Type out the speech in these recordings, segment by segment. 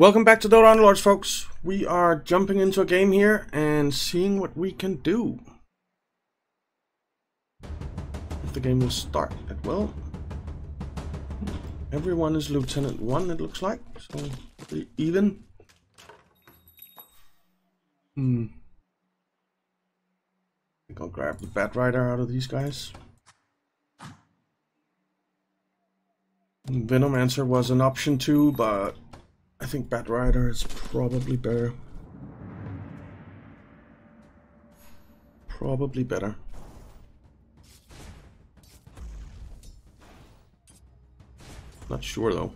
Welcome back to Dota Underlords, folks. We are jumping into a game here and seeing what we can do. If the game will start, it will. Everyone is Lieutenant 1, it looks like, so pretty even. Hmm. I think I'll grab the Batrider out of these guys. Venomancer was an option too, but I think Batrider is probably better. Probably better. Not sure though.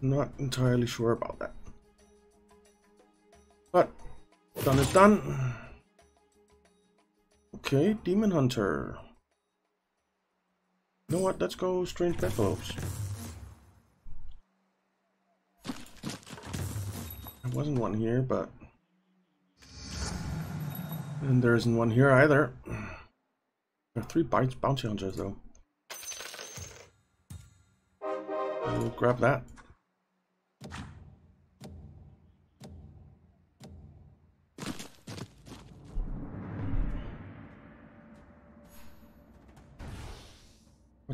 Not entirely sure about that. But done is done. Okay, Demon Hunter. You know what? Let's go Strange Bedfellows. There wasn't one here, but... And there isn't one here either. There are three bounty hunters, though. We'll grab that.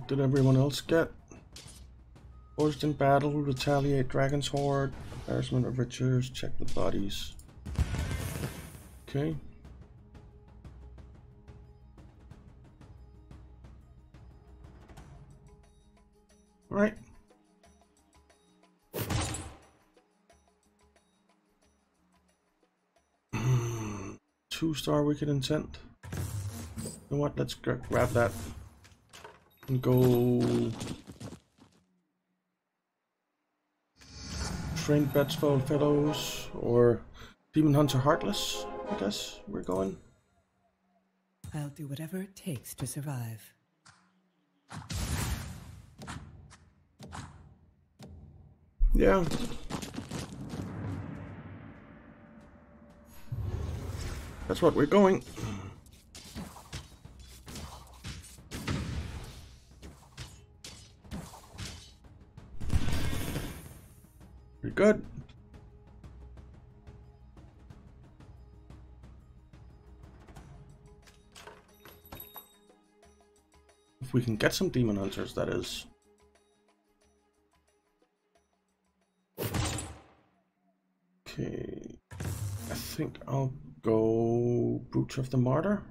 Did everyone else get? Forged in battle, retaliate, dragon's hoard, embarrassment of riches, check the bodies. Okay. Alright. Two star wicked intent. You know what? Let's grab that and go trained Bedfell Fellows or Demon Hunter Heartless, I guess we're going. I'll do whatever it takes to survive. Yeah. That's what we're going. Can get some demon hunters, that is. Okay. I think I'll go Brooch of the Martyr.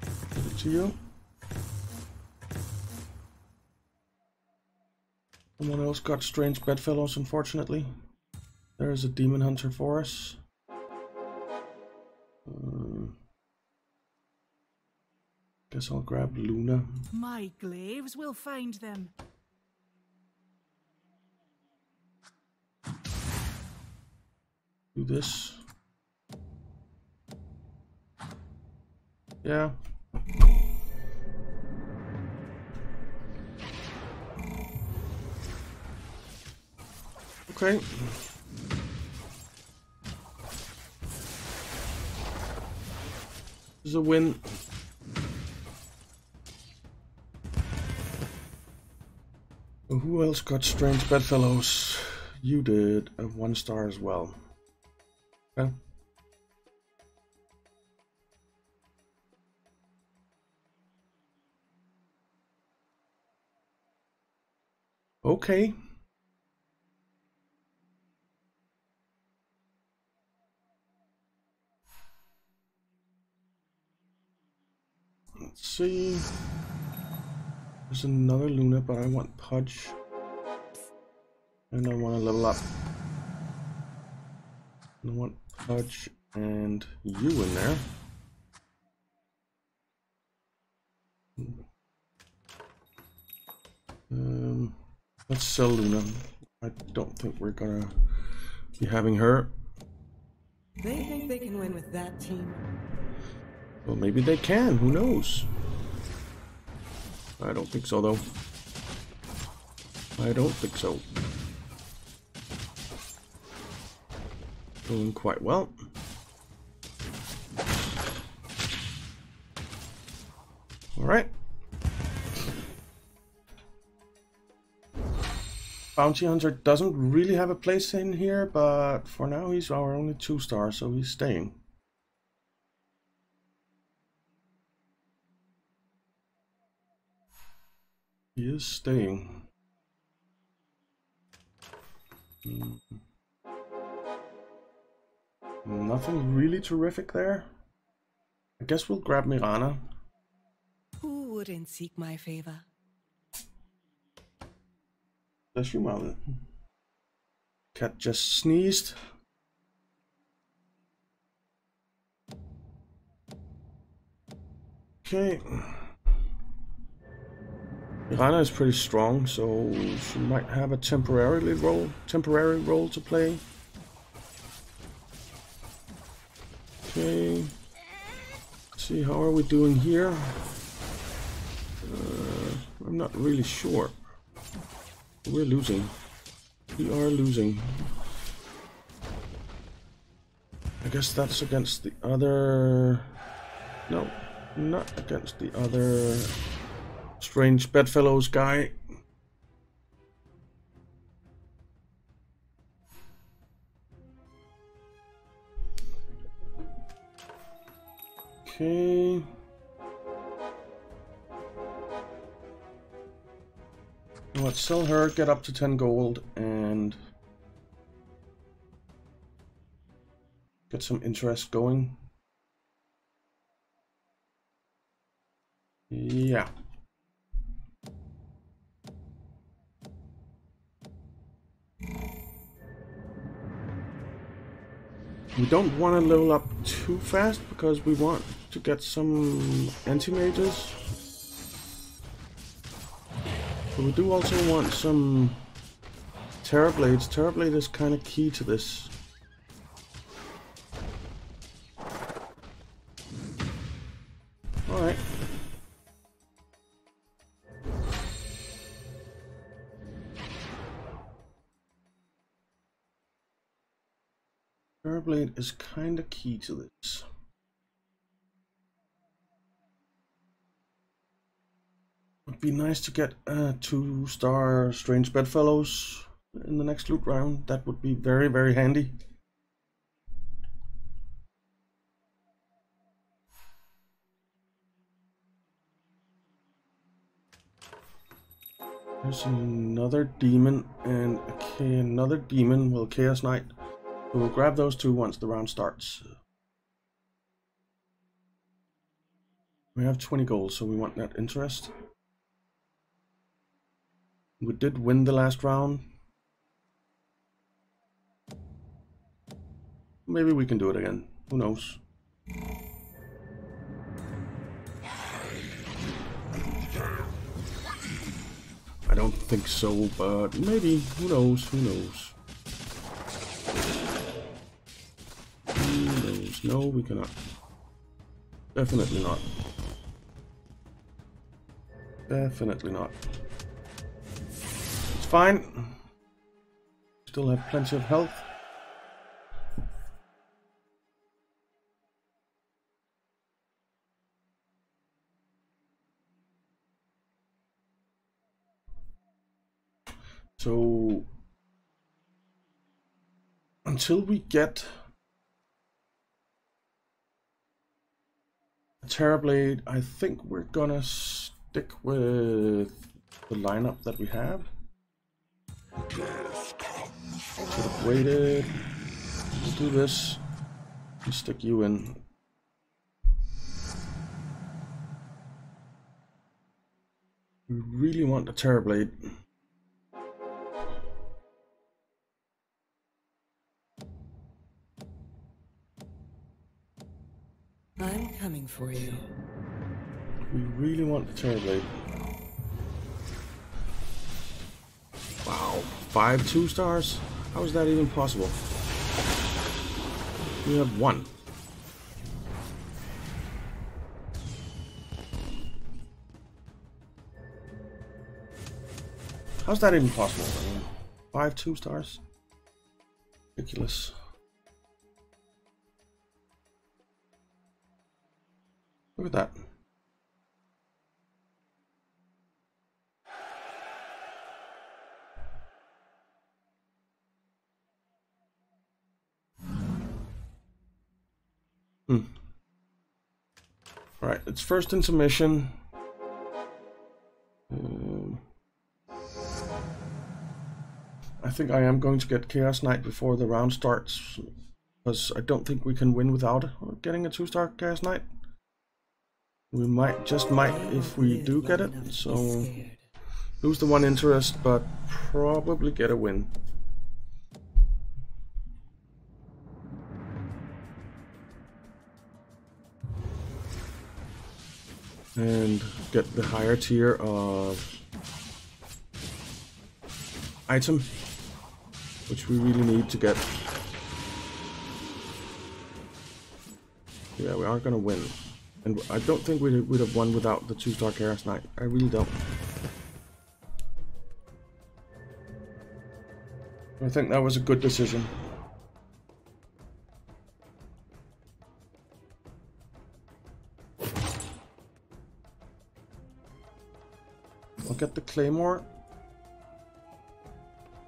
Give it to you. Someone else got strange bedfellows, unfortunately. There is a demon hunter for us. Guess I'll grab Luna. My glaives will find them. Do this. Yeah. Okay. This is a win. Who else got strange bedfellows? You did a one star as well. Okay. Okay. Let's see. There's another Luna, but I want Pudge. And I want to level up. I want Pudge and you in there. Um, let's sell Luna. I don't think we're gonna be having her. They think they can win with that team. Well, maybe they can. Who knows? I don't think so, though. I don't think so. Doing quite well. Alright. Bounty Hunter doesn't really have a place in here, but for now he's our only two star, so he's staying. He is staying. Hmm. Nothing really terrific there. I guess we'll grab Mirana. Who wouldn't seek my favor? Bless you, mother. Cat just sneezed. Okay. Mirana is pretty strong, so she might have a temporarily role, temporary role to play. Okay. Let's see, how are we doing here? Uh, I'm not really sure. We're losing. We are losing. I guess that's against the other... No, not against the other strange bedfellows guy. Okay. Let's sell her, get up to 10 gold, and get some interest going. Yeah. We don't want to level up too fast because we want to get some anti-mages. But we do also want some Terrorblades. Terrorblade is kind of key to this. Alright. Terrorblade is kind of key to this. Be nice to get uh, two star Strange Bedfellows in the next loot round. That would be very, very handy. There's another demon and okay, another demon. Well, Chaos Knight. We'll grab those two once the round starts. We have 20 gold, so we want that interest. We did win the last round. Maybe we can do it again. Who knows? I don't think so, but maybe. Who knows? Who knows? Who knows? No, we cannot. Definitely not. Definitely not fine. Still have plenty of health. So until we get a Terrorblade, I think we're gonna stick with the lineup that we have. Should have waited. Let's do this. Let's stick you in. We really want the Terrorblade. I'm coming for you. We really want the Terrorblade. Five two stars? How is that even possible? We have one. How's that even possible? I mean, five two stars? Ridiculous. Look at that. Hmm. Alright, it's first intermission. Um, I think I am going to get Chaos Knight before the round starts. Because I don't think we can win without getting a 2-star Chaos Knight. We might, just might, if we do get it. So, lose the one interest, but probably get a win. And get the higher tier of item, which we really need to get. Yeah, we are gonna win. And I don't think we would have won without the two-star Chaos Knight. I really don't. I think that was a good decision. Get the claymore.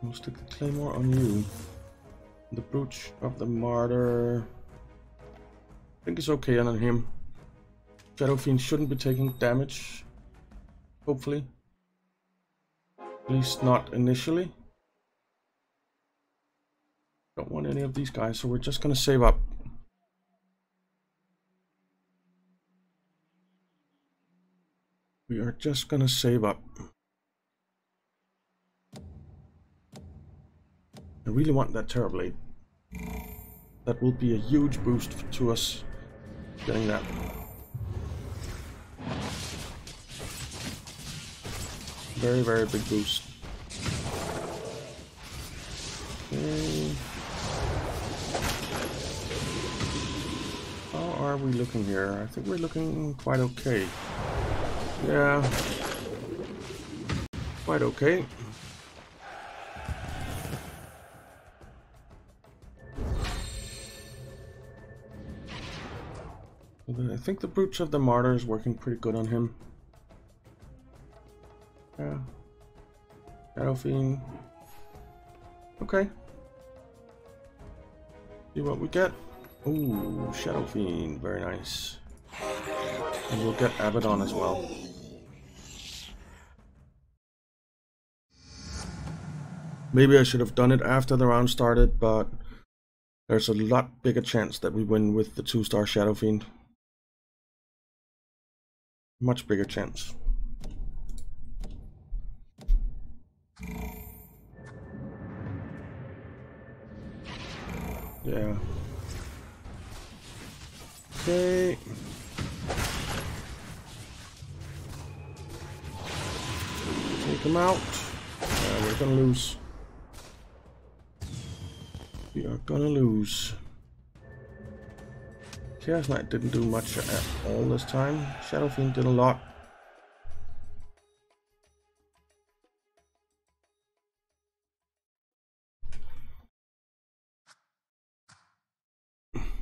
We'll stick the claymore on you. The brooch of the martyr. I think it's okay on him. Shadow Fiend shouldn't be taking damage. Hopefully. At least not initially. Don't want any of these guys, so we're just gonna save up. We are just gonna save up. I really want that Terrorblade. That will be a huge boost to us getting that. Very, very big boost. Okay. How are we looking here? I think we're looking quite okay. Yeah. Quite okay. I think the Brooch of the Martyr is working pretty good on him. Yeah. Shadow Fiend. Okay. See what we get. Ooh, Shadow Fiend. Very nice. And we'll get Abaddon as well. Maybe I should have done it after the round started, but there's a lot bigger chance that we win with the two-star Shadow Fiend. Much bigger chance. Yeah. Okay. Take him out. We're gonna lose. We are gonna lose. Chaos Knight didn't do much at all this time. Shadow Fiend did a lot.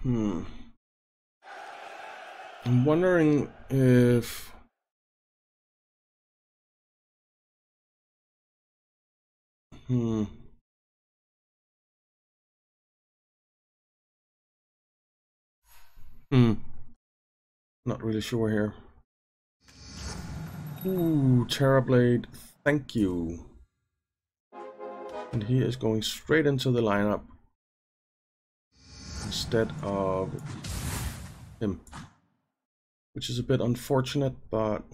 Hmm. I'm wondering if Hmm. Hmm. Not really sure here. Ooh, Terrorblade, thank you. And he is going straight into the lineup instead of him. Which is a bit unfortunate, but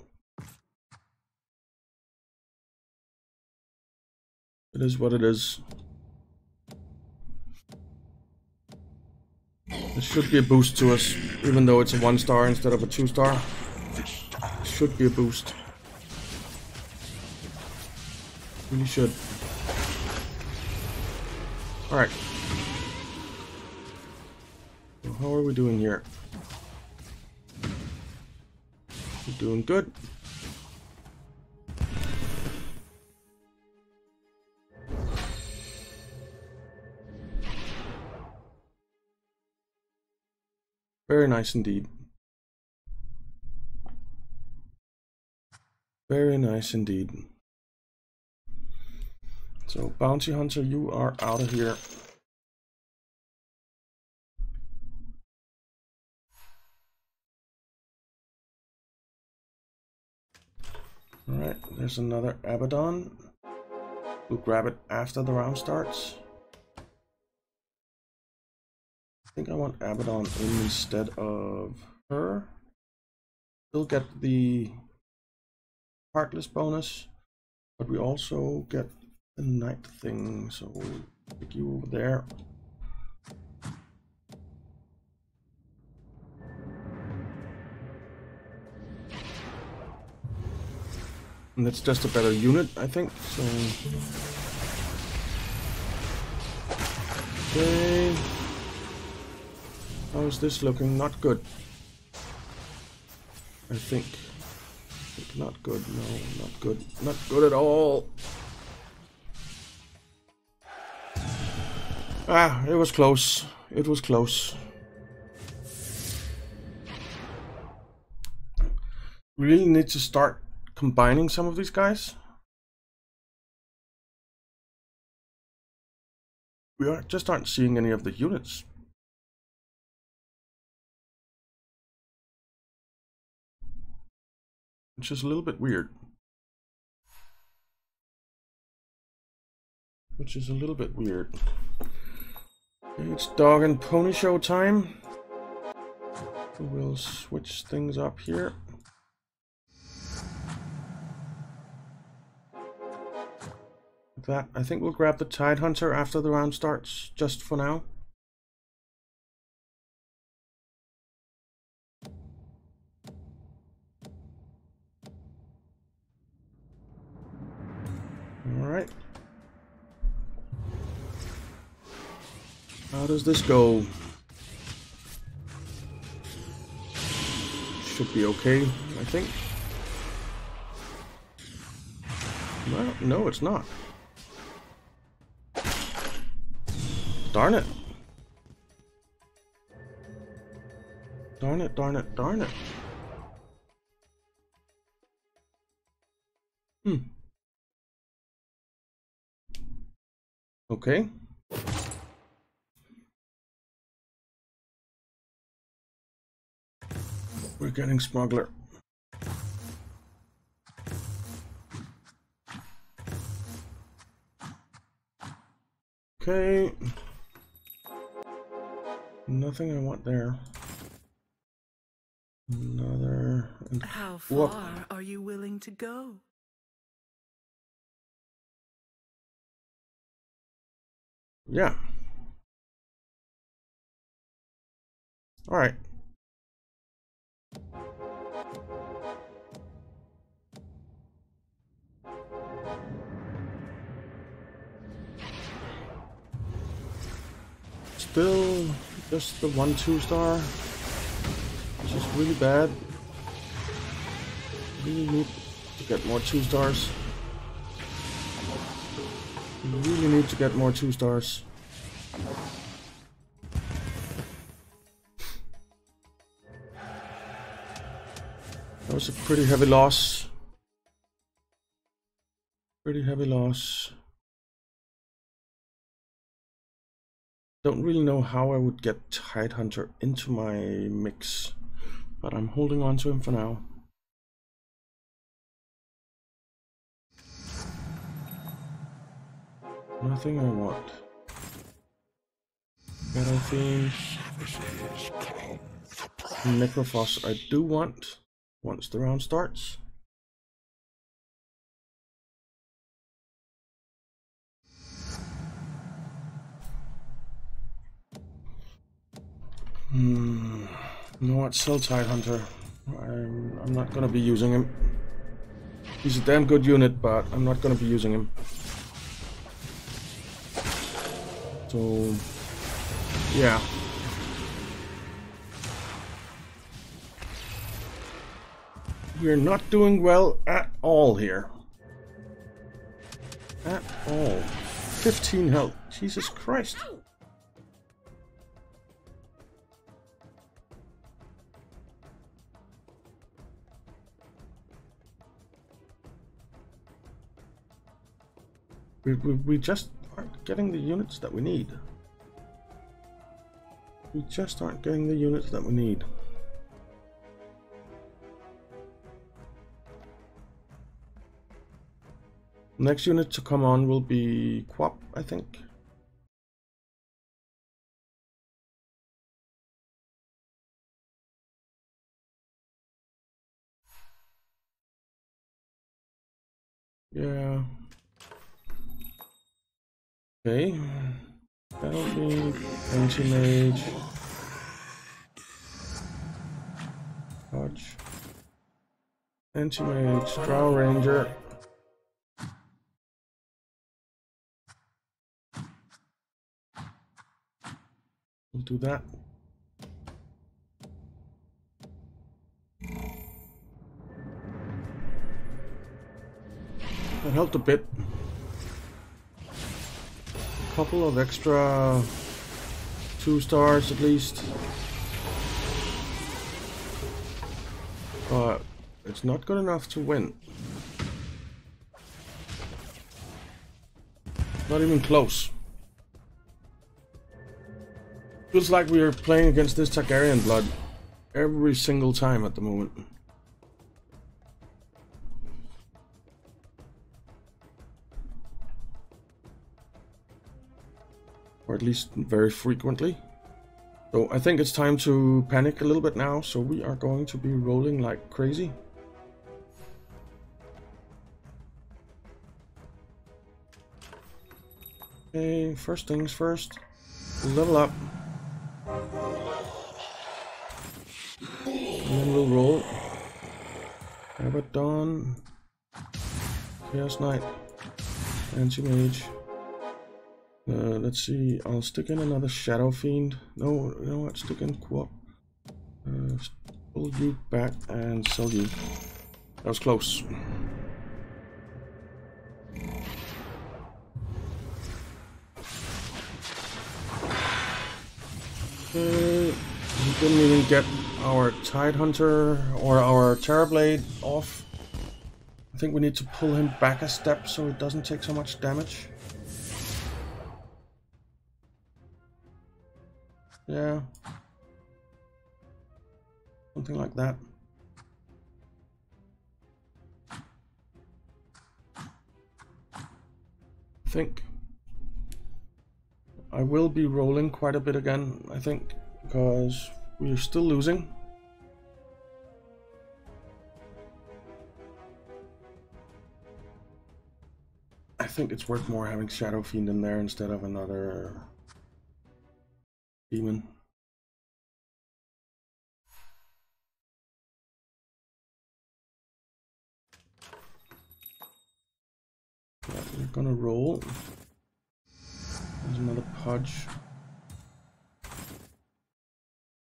it is what it is. It should be a boost to us, even though it's a one star instead of a two star. It should be a boost. Really should. Alright. How are we doing here? We're doing good. Very nice indeed. Very nice indeed. So, Bounty Hunter, you are out of here. Alright, there's another Abaddon. We'll grab it after the round starts. Think I want Abaddon in instead of her. Still get the Heartless bonus, but we also get the Night thing, so we'll pick you over there. And it's just a better unit, I think, so... Okay... How is this looking? Not good. I think. Not good, no, not good. Not good at all. Ah, it was close. It was close. We really need to start combining some of these guys. We are, just aren't seeing any of the units. Which is a little bit weird. Which is a little bit weird. It's dog and pony show time. We'll switch things up here. that. I think we'll grab the Tide Hunter after the round starts, just for now. This go? Should be okay, I think. Well, no, it's not. Darn it. Darn it, darn it, darn it. Hmm. Okay. We're getting smuggler. Okay. Nothing I want there. Another. How far Whoop. are you willing to go? Yeah. All right. Still just the one two star. Which is really bad. Really need to get more two stars. really need to get more two stars. That was a pretty heavy loss. Pretty heavy loss. Don't really know how I would get Tidehunter into my mix, but I'm holding on to him for now. Nothing I want. Things. Necrophos I do want once the round starts. Hmm. You know what? Still Tidehunter. I'm, I'm not gonna be using him. He's a damn good unit, but I'm not gonna be using him. So, yeah. We're not doing well at all here. At all. 15 health. Jesus Christ. We, we, we just aren't getting the units that we need. We just aren't getting the units that we need. Next unit to come on will be Quap, I think. Yeah. Okay. That'll be anti-mage. Dodge. Anti-mage, Drow Ranger. We'll do that. That helped a bit. Couple of extra two stars at least. But it's not good enough to win. Not even close. Feels like we are playing against this Targaryen blood every single time at the moment. Or at least very frequently. So I think it's time to panic a little bit now, so we are going to be rolling like crazy. Okay, first things first. Level up. And then we'll roll. Abaddon. Chaos Knight. Anti-Mage. Uh, let's see, I'll stick in another Shadow Fiend. No, you know what, stick in Quap. Uh, pull you back and sell you. That was close. Okay, we didn't even get our Tidehunter or our Terrorblade off. I think we need to pull him back a step so it doesn't take so much damage. Yeah. Something like that. I think I will be rolling quite a bit again, I think, because we're still losing. I think it's worth more having Shadow Fiend in there instead of another demon. Yeah, we're gonna roll. There's another Pudge.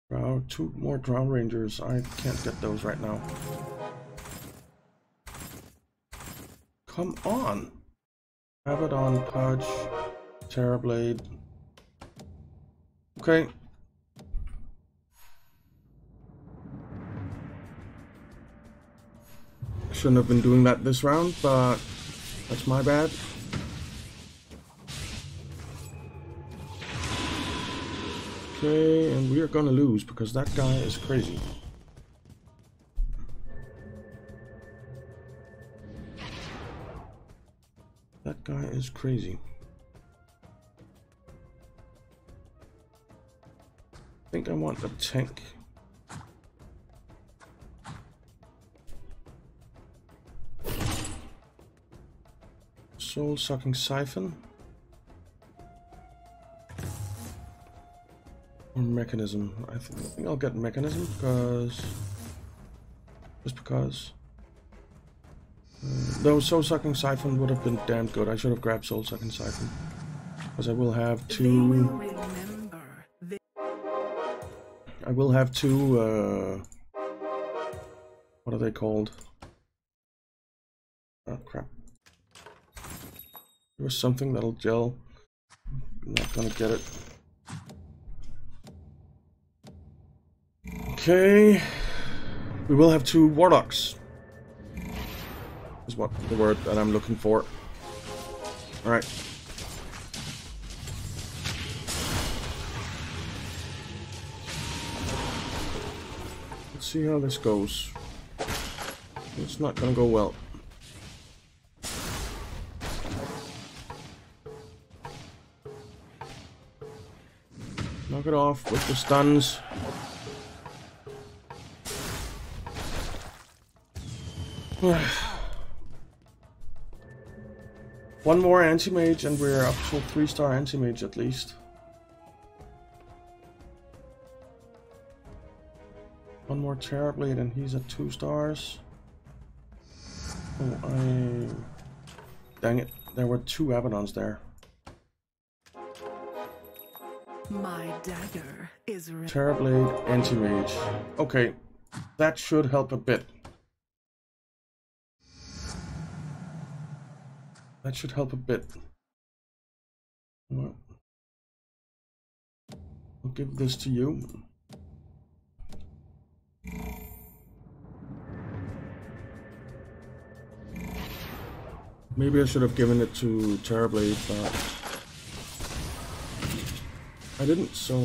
Drow, two more Drow Rangers. I can't get those right now. Come on! Abaddon, Pudge, Terrorblade. Okay. Shouldn't have been doing that this round, but that's my bad. Okay, and we are gonna lose because that guy is crazy. That guy is crazy. Think I want a tank. Soul sucking siphon. Or Mekansm. I, th I think I'll get Mekansm because just because. Uh, though soul sucking siphon would have been damn good. I should have grabbed soul sucking siphon because I will have two. I will have two, uh, what are they called? Oh crap. There was something that'll gel. I'm not gonna get it. Okay. We will have two warlocks. Is what the word that I'm looking for. Alright. Let's see how this goes. It's not going to go well. Knock it off with the stuns. One more anti-mage and we're up to 3 star anti-mage at least. One more Terrorblade and he's at 2 stars. Oh, I... Dang it, there were two Abaddons there. My dagger is. Terrorblade, Anti-Mage. Okay, that should help a bit. That should help a bit. Well, I'll give this to you. Maybe I should have given it to Terrorblade, but I didn't, so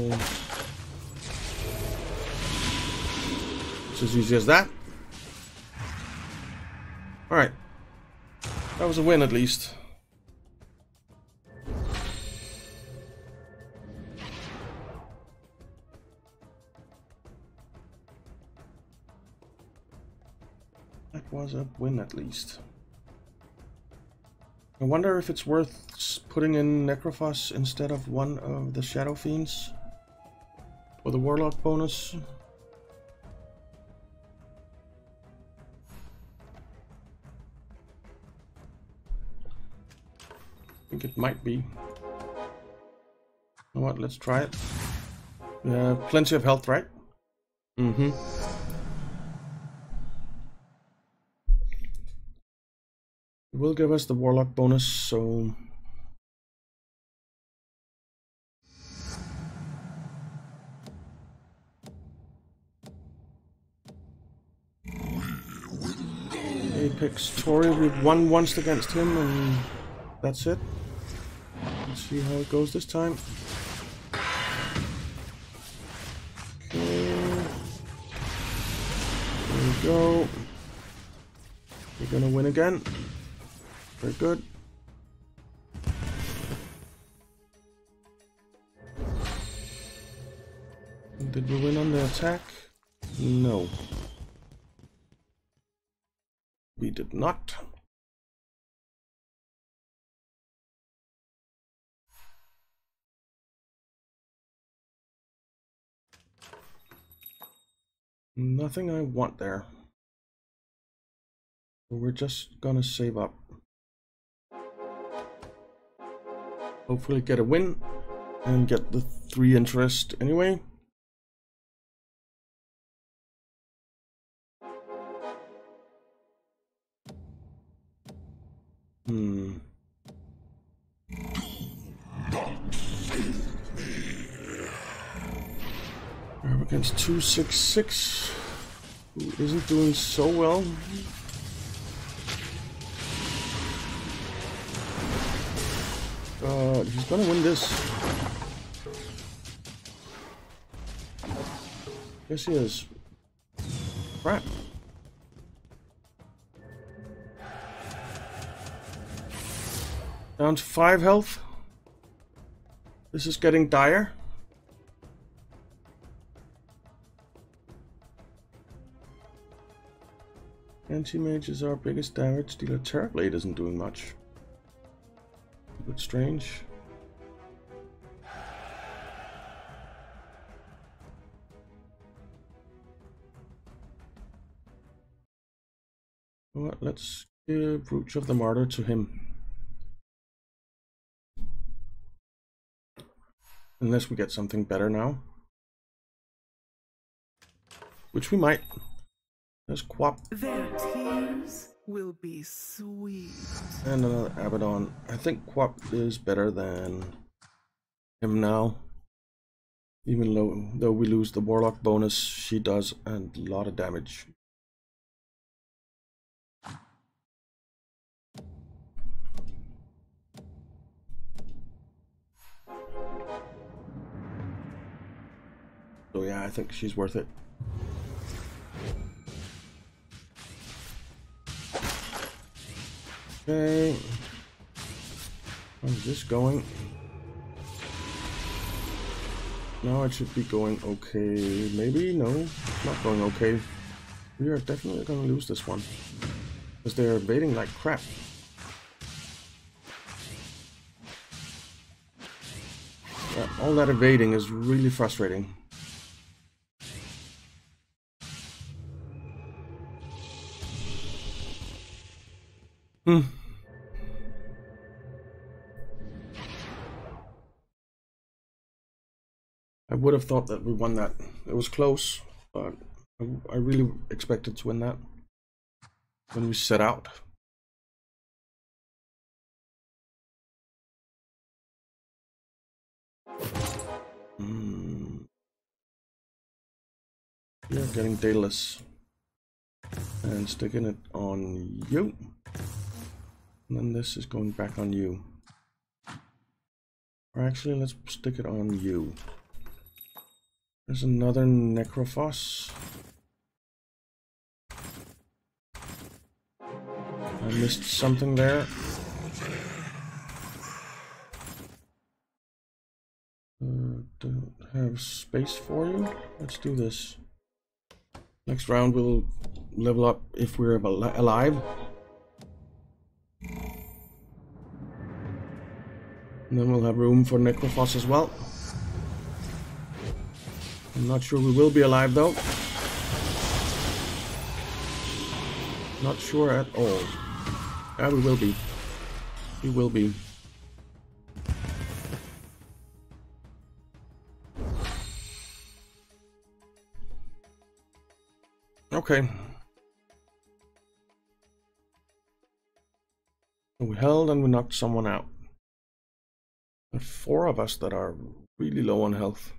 it's as easy as that. Alright. That was a win at least. That was a win at least. I wonder if it's worth putting in Necrophos instead of one of the Shadow Fiends for the Warlock bonus. I think it might be. You know what, let's try it. Yeah, plenty of health, right? Mm-hmm. Will give us the Warlock bonus, so... Apex Tori, we've won once against him, and that's it. Let's see how it goes this time. Okay. There we go. We're gonna win again. Very good. Did we win on the attack? No. We did not. Nothing I want there. We're just gonna save up. Hopefully get a win and get the three interest anyway. Hmm. We're up against 266, who isn't doing so well. Uh, God, he's gonna win this. Yes, he is. Crap. Down to five health. This is getting dire. Anti-mage is our biggest damage dealer. Terrorblade isn't doing much bit strange. Well, let's give Brooch of the Martyr to him. Unless we get something better now. Which we might. There's Quap. Their tears will be sweet. And another Abaddon. I think Quap is better than him now. Even though, though we lose the Warlock bonus, she does a lot of damage. So yeah, I think she's worth it. Okay. How's this going? Now it should be going okay. Maybe? No, not going okay. We are definitely to lose this one. Because they're invading like crap. All that evading is really frustrating. Would have thought that we won that. It was close, but I, really expected to win that when we set out. Hmm. Are getting Daedalus. And sticking it on you. And then this is going back on you. Or actually, let's stick it on you. There's another Necrophos. I missed something there. Uh, don't have space for you. Let's do this. Next round we'll level up if we're alive. And then we'll have room for Necrophos as well. I'm not sure we will be alive though. Not sure at all. Yeah, we will be. We will be. Okay. We held and we knocked someone out. And four of us that are really low on health.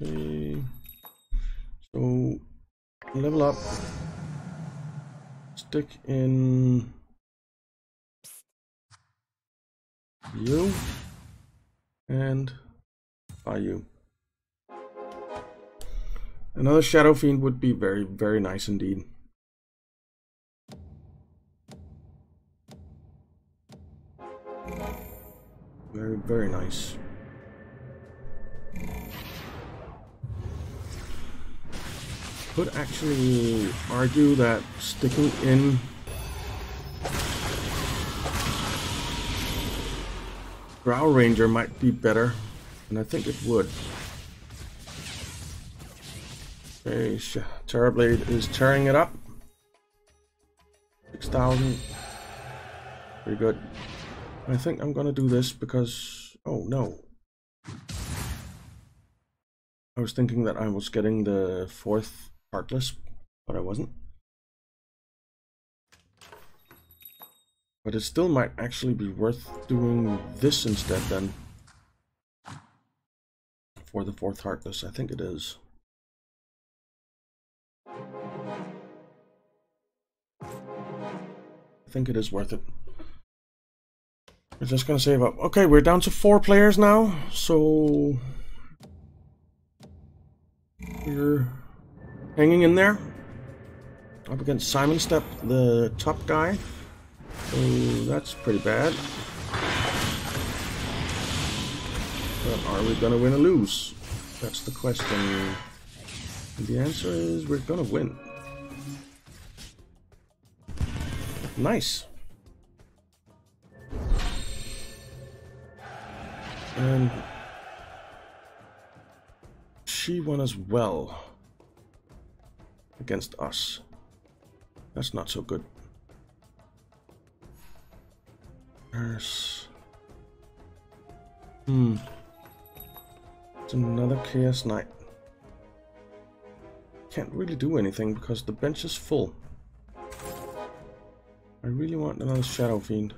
Okay. So level up. Stick in you and by you. Another Shadow Fiend would be very, very nice indeed. Very, very nice. Could actually argue that sticking in Drow Ranger might be better, and I think it would. Okay, Terrorblade is tearing it up. 6,000. Pretty good. I think I'm gonna do this because... Oh, no. I was thinking that I was getting the fourth Heartless, but I wasn't. But it still might actually be worth doing this instead then. For the fourth Heartless, I think it is. I think it is worth it. We're just gonna save up. Okay, we're down to four players now, so we're hanging in there. Up against Simon Step, the top guy. So that's pretty bad. But are we gonna win or lose? That's the question. And the answer is we're gonna win. Nice. And she won as well against us. That's not so good. There's... Hmm. It's another Chaos Knight. Can't really do anything because the bench is full. I really want another Shadow Fiend.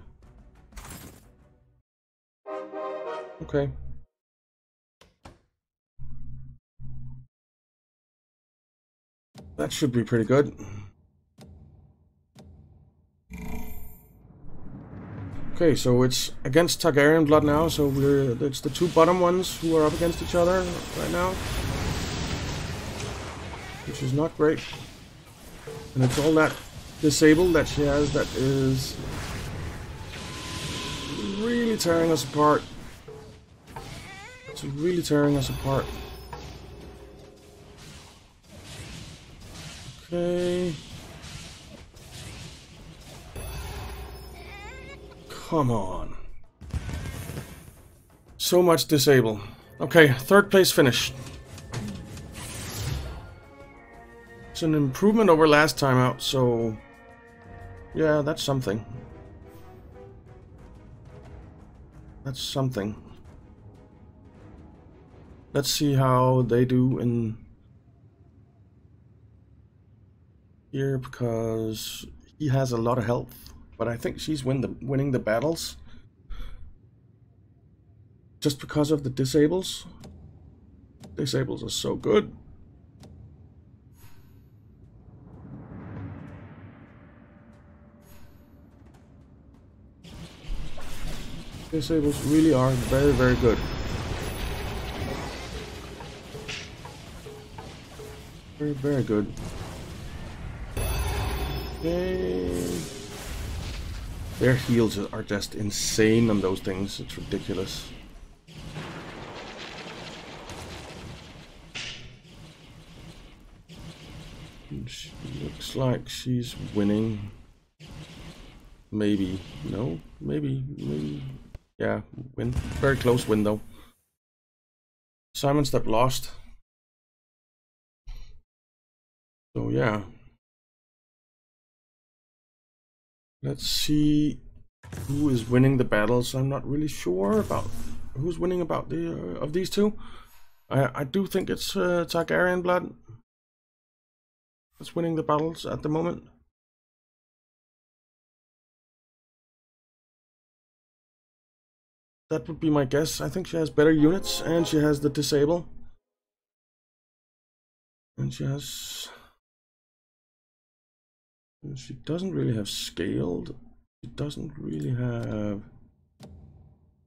Okay. That should be pretty good. Okay, so it's against Targaryen blood now, so we're it's the two bottom ones who are up against each other right now. Which is not great. And it's all that disable that she has that is really tearing us apart. It's really tearing us apart. Okay. Come on. So much disable. Okay, third place finish. It's an improvement over last time out, so... Yeah, that's something. That's something. Let's see how they do in... Here, because he has a lot of health. But I think she's win the, winning the battles. Just because of the disables. Disables are so good. Disables really are very, very good. Very, very good. Their heals are just insane on those things. It's ridiculous. She looks like she's winning. Maybe. No? Maybe. Maybe. Yeah, win. Very close win though. Simon Step lost. So yeah. Let's see who is winning the battles. I'm not really sure about who's winning about the uh, of these two. I I do think it's uh, Targaryen blood that's winning the battles at the moment. That would be my guess. I think she has better units and she has the disable. And she has... She doesn't really have scaled. She doesn't really have...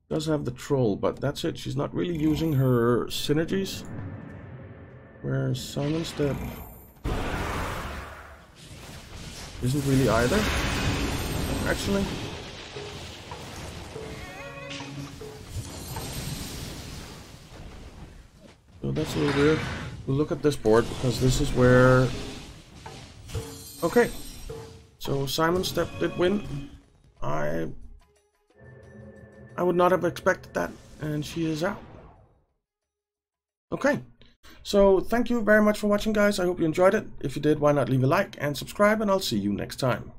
Does have the troll, but that's it. She's not really using her synergies. Whereas Simon Step isn't really either, actually. So that's a little weird. Look at this board because this is where... Okay. So Simon Step did win. I... I would not have expected that. And she is out. Okay. So thank you very much for watching guys. I hope you enjoyed it. If you did, why not leave a like and subscribe and I'll see you next time.